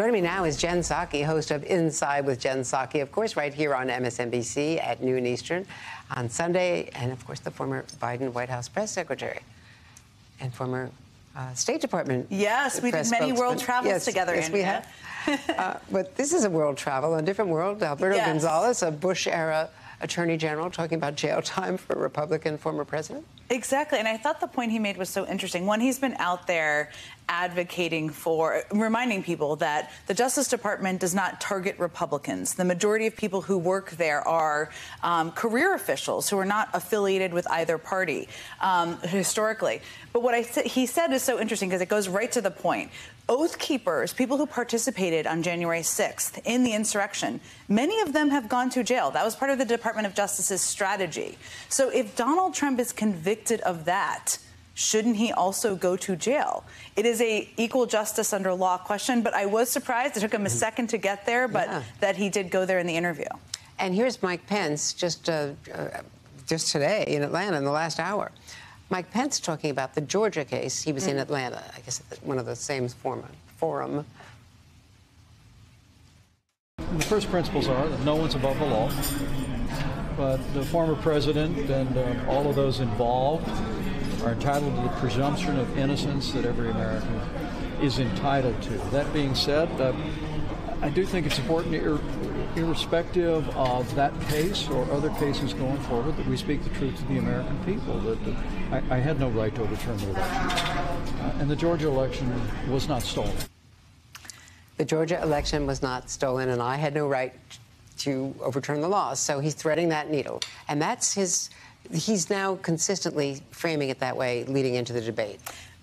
Joining me now is Jen Psaki, host of Inside with Jen Psaki, of course, right here on MSNBC at noon Eastern on Sunday, and of course, the former Biden White House press secretary and former uh, State Department. Yes, we did many world travels yes, together. Yes, Andrea. we have. uh, but this is a world travel, a different world. Alberto Yes. Gonzales, a Bush era attorney general, talking about jail time for a Republican former president. Exactly. And I thought the point he made was so interesting. One, he's been out there advocating for, reminding people that the Justice Department does not target Republicans. The majority of people who work there are um, career officials who are not affiliated with either party um, historically. But what I he said is so interesting because it goes right to the point. Oath keepers, people who participated on January 6th in the insurrection, many of them have gone to jail. That was part of the Department of Justice's strategy. So if Donald Trump is convicted of that, shouldn't he also go to jail? It is a equal justice under law question, but I was surprised. It took him a second to get there, but Yeah. that he did go there in the interview. And here's Mike Pence just uh, uh, just today in Atlanta in the last hour. Mike Pence talking about the Georgia case. He was in Atlanta, I guess, one of the same forum. forum. The first principles are that no one's above the law, but the former president and uh, all of those involved are entitled to the presumption of innocence that every American is entitled to. That being said, uh, I do think it's important, ir- irrespective of that case or other cases going forward, that we speak the truth to the American people. That, that I, I had no right to overturn the election, uh, and the Georgia election was not stolen. The Georgia election was not stolen, and I had no right to overturn the law. So he's threading that needle. And that's his, he's now consistently framing it that way leading into the debate.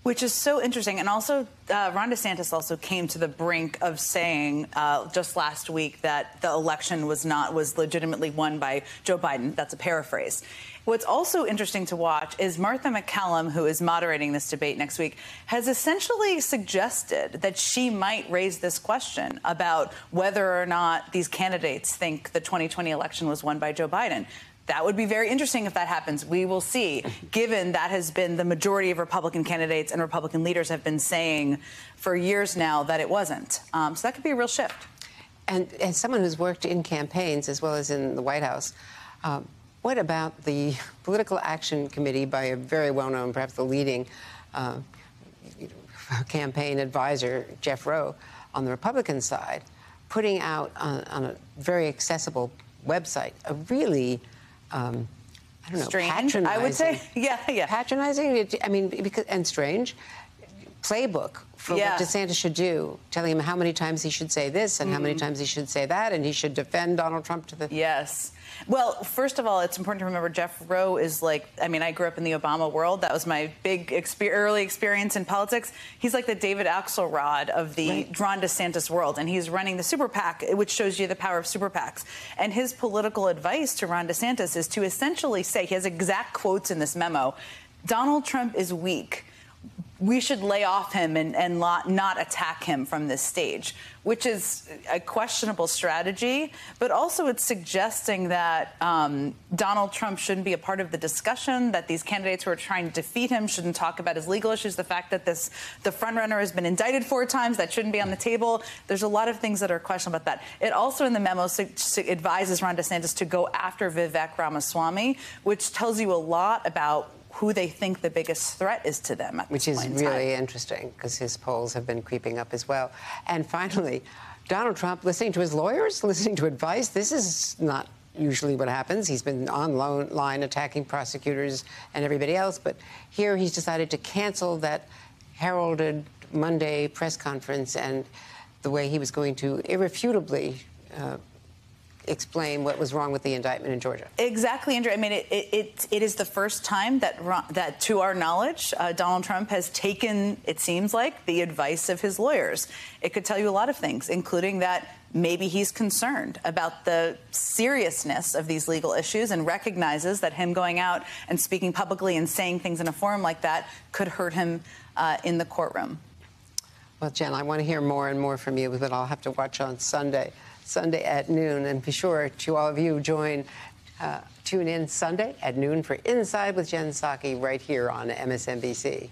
Which is so interesting. And also, uh, Ron DeSantis also came to the brink of saying uh, just last week that the election was not, was legitimately won by Joe Biden. That's a paraphrase. What's also interesting to watch is Martha MacCallum, who is moderating this debate next week, has essentially suggested that she might raise this question about whether or not these candidates think the 2020 election was won by Joe Biden. That would be very interesting if that happens. We will see, given that has been the majority of Republican candidates and Republican leaders have been saying for years now that it wasn't. Um, so that could be a real shift. And as someone who's worked in campaigns as well as in the White House, um, what about the Political Action Committee by a very well known, perhaps the leading uh, campaign advisor, Jeff Roe, on the Republican side, putting out on, on a very accessible website a really, um, I don't know, Strange, patronizing. I would say. Yeah, yeah. Patronizing, I mean, because, and strange playbook for Yeah. what DeSantis should do, telling him how many times he should say this and how many mm-hmm. times he should say that, and he should defend Donald Trump to the. Yes. Well, first of all, it's important to remember Jeff Roe is like, I mean, I grew up in the Obama world. That was my big exper- early experience in politics. He's like the David Axelrod of the Right. Ron DeSantis world, and he's running the super PAC, which shows you the power of super PACs. And his political advice to Ron DeSantis is to essentially say, he has exact quotes in this memo Donald Trump is weak we should lay off him and, and not, attack him from this stage, which is a questionable strategy. But also, it's suggesting that um, Donald Trump shouldn't be a part of the discussion. That these candidates who are trying to defeat him shouldn't talk about his legal issues. The fact that this the frontrunner has been indicted four times that shouldn't be on the table. There's a lot of things that are questionable about that. It also in the memo su- su- advises Ron DeSantis to go after Vivek Ramaswamy, which tells you a lot about who they think the biggest threat is to them. At Which is in time. really interesting because his polls have been creeping up as well. And finally, Donald Trump listening to his lawyers, listening to advice. This is not usually what happens. He's been online attacking prosecutors and everybody else, but here he's decided to cancel that heralded Monday press conference and the way he was going to irrefutably uh, explain what was wrong with the indictment in Georgia. Exactly, Andrew. I mean, it, it, it, is the first time that, that to our knowledge, uh, Donald Trump has taken, it seems like, the advice of his lawyers. It could tell you a lot of things, including that maybe he's concerned about the seriousness of these legal issues and recognizes that him going out and speaking publicly and saying things in a forum like that could hurt him uh, in the courtroom. Well, Jen, I want to hear more and more from you, but I'll have to watch on Sunday, Sunday at noon. And be sure to all of you join, uh, tune in Sunday at noon for Inside with Jen Psaki right here on MSNBC.